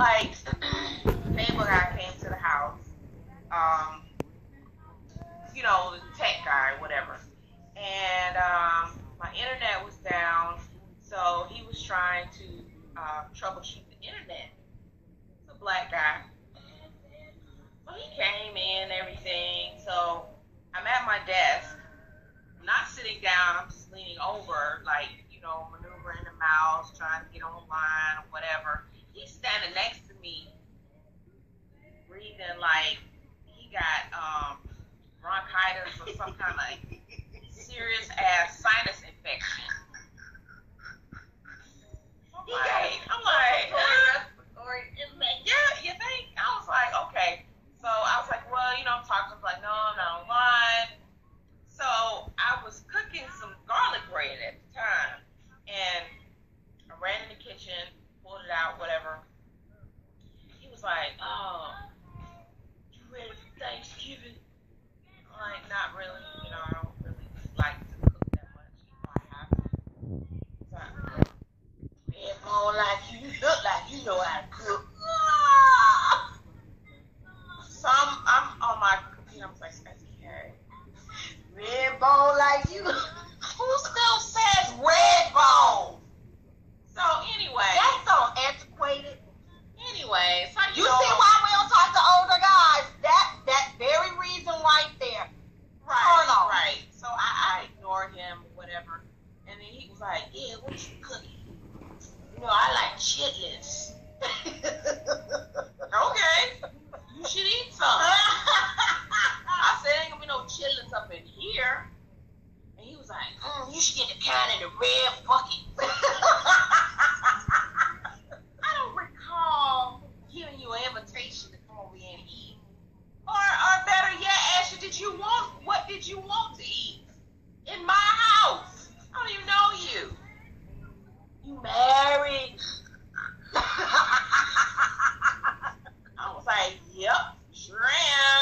like cable guy came to the house. Um, you know, the tech guy, whatever. And um, my internet was down, so he was trying to uh, troubleshoot the internet. It's a black guy. So he came in, everything. So I'm at my desk. I'm not sitting down, I'm just leaning over, like, you know, maneuvering the mouse, trying to get online or whatever. He's standing next to me, breathing like he got um, bronchitis or some kind of serious ass sinus infection. I'm like, I'm like, Respiratory infection. yeah, you think? I was like, okay. So I was like, well, you know, I'm talking to him, like, no, I'm not online. So I was cooking some garlic bread at the time, and I ran in the kitchen, pulled it out, whatever. He was like, oh, you ready for Thanksgiving? I'm like, not really. You know, I don't really like to cook that much. You know, I have to. So I- Red bone like you. You look like you know how to cook. So I'm, I'm on my computer. I'm like, okay. Red bone like you. Who still says red bone? So anyway, That's so antiquated. anyway, so You know, see why we don't talk to older guys? That that very reason right there. right, turn off. right. So I, I ignored him, whatever, and he was like, Yeah, what you cooking? You know, I like chitlins. okay, you should eat some. I said, ain't gonna be no chitlins up in here. And he was like, Mm, you should get the kind in the red bucket. I don't recall giving you an invitation to come over here and eat. Or, or better yet, Ashley, did you want, what did you want to eat? In my house. I don't even know you. you married? I was like, yep, sure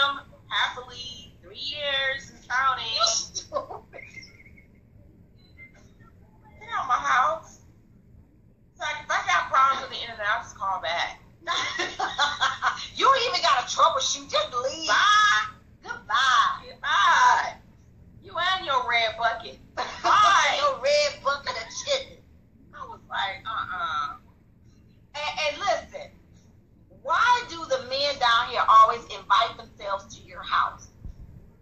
am. Happily, three years and counting. you stupid. Get out my house. It's like, if I got problems with the internet, I'll just call back. you ain't even to troubleshoot. Just leave. Bye. Goodbye. Bye. You and your red bucket. Bye. Your red bucket of chitlins. I was like, uh-uh. And, and listen, why do the men down here always invite themselves to your house?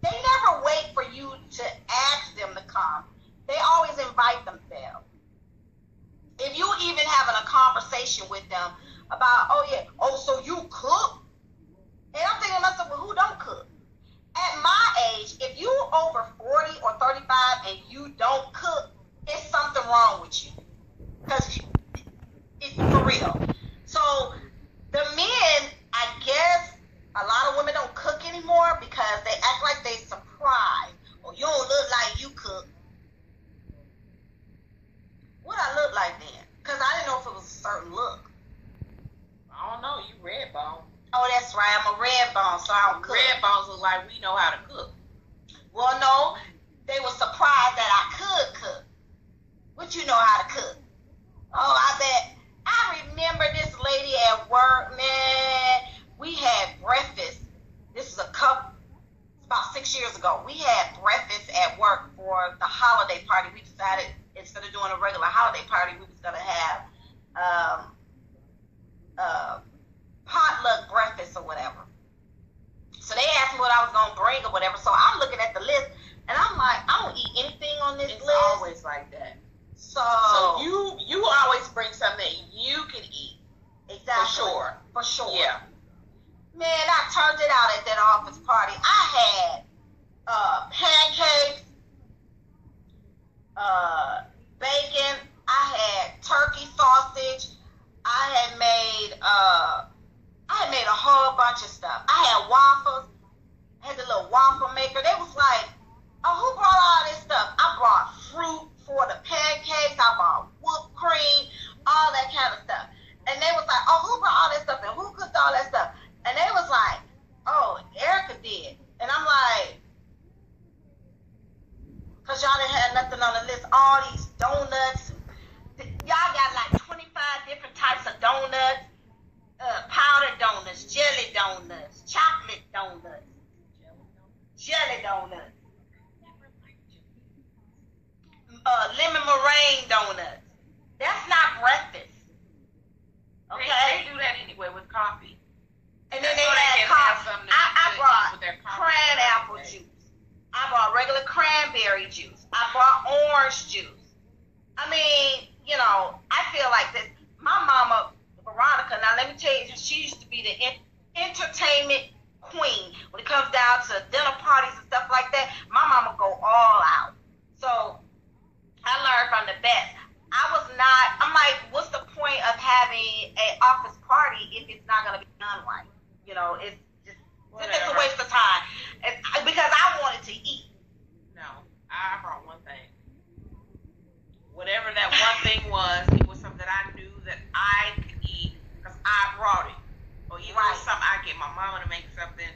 They never wait for you to ask them to come. They always invite themselves. If you even having a conversation with them about, oh yeah, oh so you cook, and I'm thinking to myself, well, who don't cook? At my age, if you over 40 or 35 and you don't cook, it's something wrong with you. Because it's for real. So the men, I guess, a lot of women don't cook anymore because they act like they surprised. Oh, you don't look like you cook. What I look like then? Because I didn't know if it was a certain look. I don't know. You red bone. Oh, that's right. I'm a red bone, so I don't cook. Red bones look like we know how to cook. Well, no, they were surprised that I could cook. What you know how to cook? Oh, I bet. I remember this lady at work, man. We had breakfast. This is a couple, about six years ago. We had breakfast at work for the holiday party. We decided instead of doing a regular holiday party, we was gonna have um, uh, potluck breakfast or whatever. So they asked me what I was gonna bring or whatever. So I'm looking at the list and I'm like, I don't eat anything on this list. It's list. always like that. so, So you you always bring something you can eat exactly for sure. for sure. Yeah. Man, I turned it out at that office party. I had uh, pancakes, uh, bacon. I had turkey sausage. I had made uh, I had made a whole bunch of stuff. I had waffles. donuts, uh, lemon meringue donuts. That's not breakfast. Okay. They, they do that anyway with coffee. And then That's they add coffee. I, I brought pineapple juice. I bought regular cranberry juice. I bought orange juice. I mean, you know, I feel like this. My mama, Veronica, now let me tell you, she used to be the entertainment if it's not gonna be done right? You know, it's just it's a waste of time. It's, because I wanted to eat. No, I brought one thing. Whatever that one thing was, it was something that I knew that I could eat because I brought it. Or even Right. something I get my mama to make something.